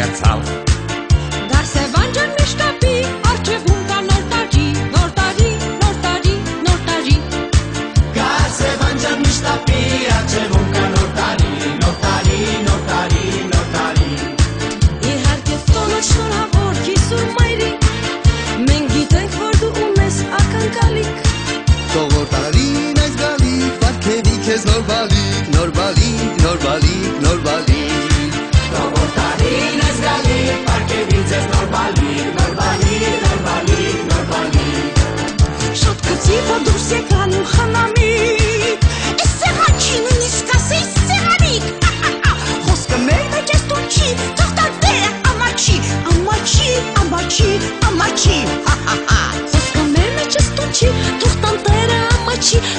Mariazal. мочи Ха-ха-ха Соскамена стучи, тухтантера мочи Как вам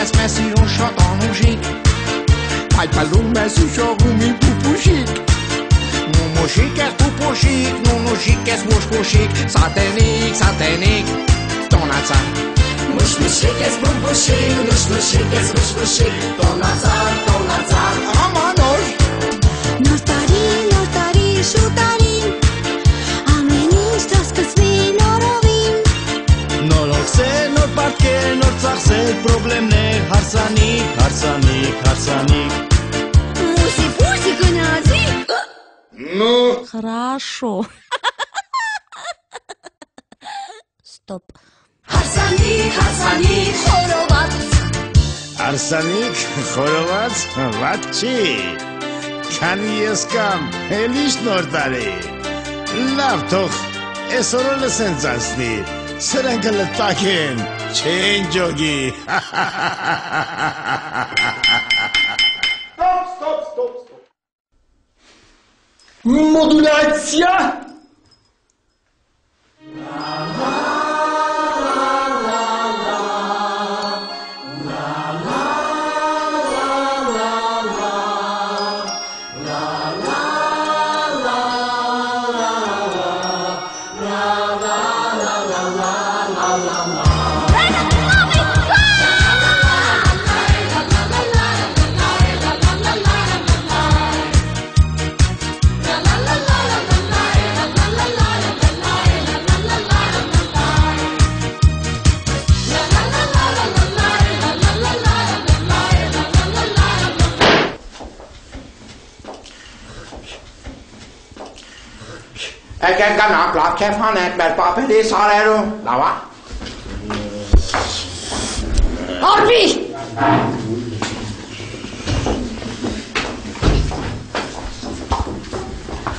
Mers, Messi und Chardon Hai ballon, Messi, Chorum e Pupu Chic. Nuno Chic és Pupu Chic, Nuno Chic és Muspo Chic, Satanic, Satanic, Donața. Muspo Chic és Pupu Chic, Muspo Chic és Muspo Chic, Donața, Donața, ծախսեր, պրոբլեմներ, հարսանիք, հարսանիք, հարսանիք Муси-пуси, конязи Ну, Хорошо Стоп Հարսանիք, հարսանիք Խորոված Արսանիք, խորոված, վատ չի Քանի ես կամ, էլիշ նոր տարի Լավ թող, էսորը լսեն ծանցնի Սրանք լտակ են, Ченджоги. Стоп, стоп, стоп, стоп. Модуляция. la la la 哎，干干拿拿开放嘞，把把别的啥来着？拿完。Orbi!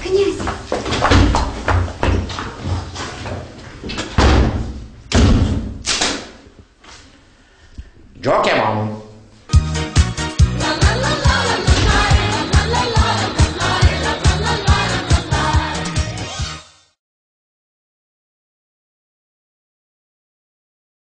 Князь! Джокемон!